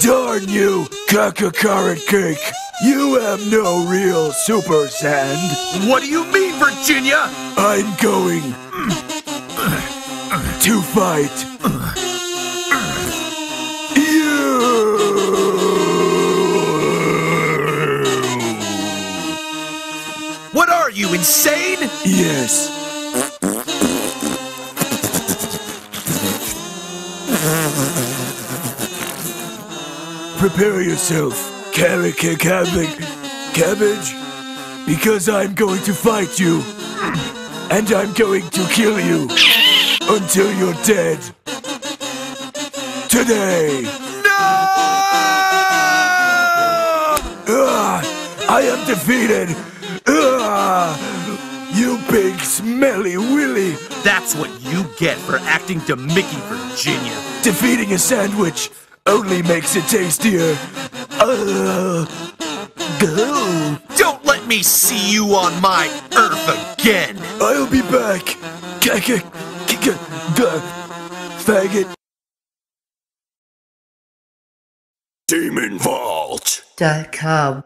Darn you, caca cake! You have no real super sand. What do you mean, Virginia? I'm going to fight What are you, insane? Yes. Prepare yourself, carrot cabbage, cabbage, because I'm going to fight you, and I'm going to kill you until you're dead. Today. No! Ah, I am defeated. Ah, you big smelly willy. That's what you get for acting to Mickey, Virginia. Defeating a sandwich only makes it tastier. Uh, go. Don't let me see you on my Earth again. I'll be back. Kaka, kika, duh, faggot. Demon Vault. dot com.